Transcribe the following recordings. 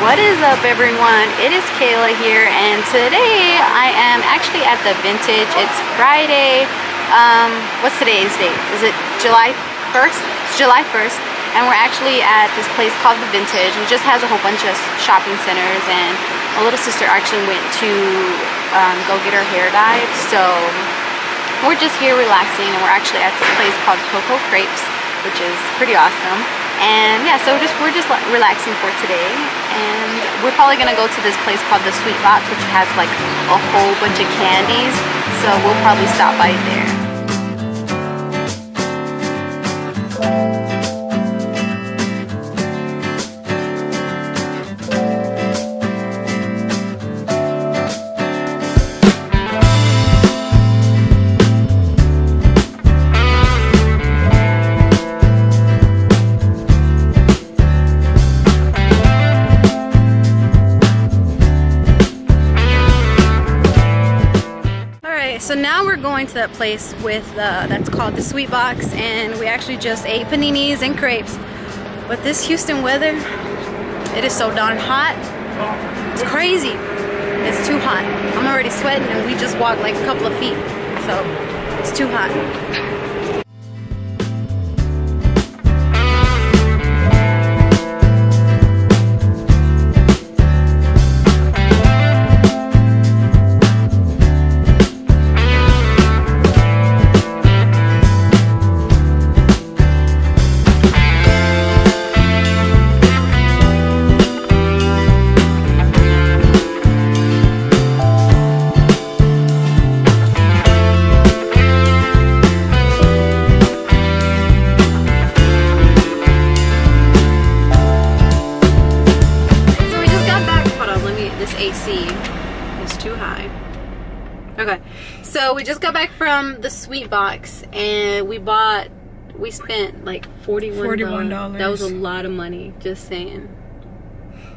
What is up everyone? It is Calla here and today I am actually at the Vintage. It's Friday. Um, what's today's date? Is it July 1st? It's July 1st and we're actually at this place called the Vintage. It just has a whole bunch of shopping centers and my little sister actually went to um, go get her hair dyed. So we're just here relaxing and we're actually at this place called Coco Crepes which is pretty awesome and yeah so just we're just relaxing for today. And we're probably gonna go to this place called the sweet box which has like a whole bunch of candies. So we'll probably stop by there going to that place with uh, that's called the Sweet Box and we actually just ate paninis and crepes. But this Houston weather, it is so darn hot. It's crazy. It's too hot. I'm already sweating and we just walked like a couple of feet. So it's too hot. Okay, so we just got back from the sweet box and we bought, we spent like $41. $41. That was a lot of money, just saying,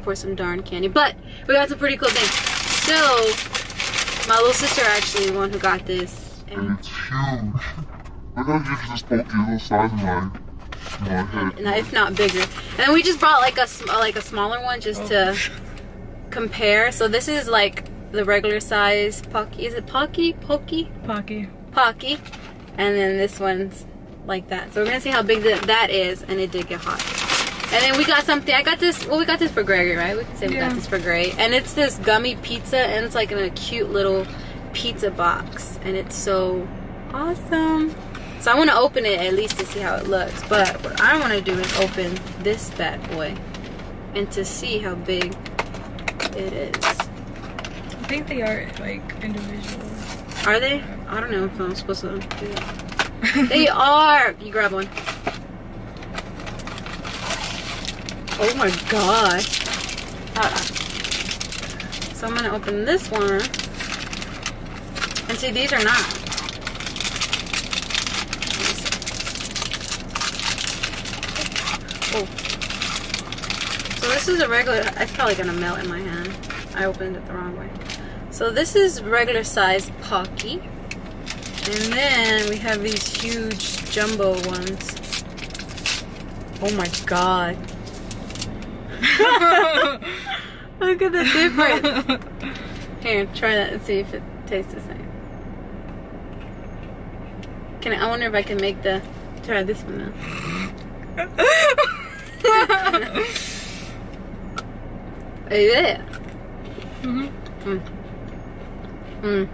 for some darn candy. But we got some pretty cool things. So, my little sister actually the one who got this. And it's huge. Look how huge this Pocky the size of my, my head. And if not bigger. And we just brought like a, like a smaller one just oh. to compare. So this is like the regular size Pocky. Is it Pocky? Pokey? Pocky. Pocky. And then this one's like that. So we're gonna see how big the, that is, and it did get hot. And then we got something. I got this. Well, we got this for Gregory, right? We can say we got this for Gray. And it's this gummy pizza, and it's like in a cute little pizza box, and it's so awesome. So I want to open it at least to see how it looks. But what I want to do is open this bad boy, and to see how big it is. I think they are like individual. Are they? I don't know if I'm supposed to do that. they are! You grab one. Oh my gosh. Uh, so I'm gonna open this one. And see, these are not. Oh. So this is a regular, it's probably gonna melt in my hand. I opened it the wrong way. So this is regular size Pocky. And then we have these huge jumbo ones. Oh my god. Look at the difference. Here, try that and see if it tastes the same. Can I, I wonder if I can make the try this one now. yeah. Mm-hmm. Mm. Mm.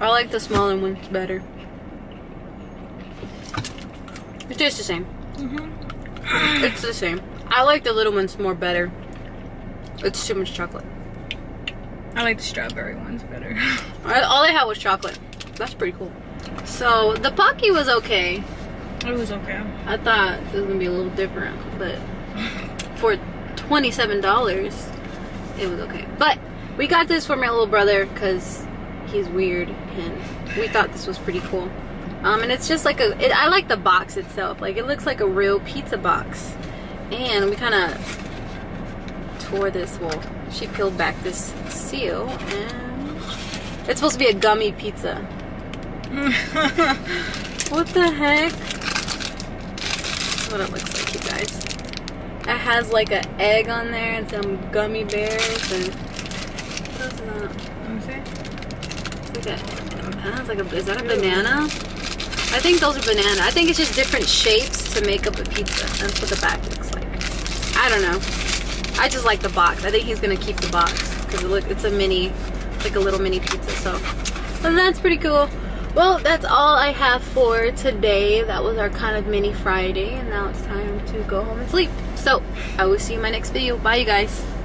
I like the smaller ones better. It tastes the same. Mm -hmm. It's the same. I like the little ones more better. It's too much chocolate. I like the strawberry ones better. All I had was chocolate. That's pretty cool. So the Pocky was okay. It was okay. I thought it was gonna be a little different, but for twenty-seven dollars, it was okay. But we got this for my little brother because he's weird and we thought this was pretty cool. Um, and it's just like a, it, I like the box itself. Like it looks like a real pizza box. And we kind of tore this, well, she peeled back this seal and it's supposed to be a gummy pizza. what the heck? That's what it looks like, It has like an egg on there and some gummy bears and what else is that? Let me see. It's like a, it's like a, is that a banana? I think those are banana. I think it's just different shapes to make up a pizza. That's what the back looks like. I don't know. I just like the box. I think he's gonna keep the box because it look it's a mini, like a little mini pizza. So, so that's pretty cool. Well, that's all I have for today. That was our kind of mini Friday, and now it's time to go home and sleep. So, I will see you in my next video. Bye, you guys.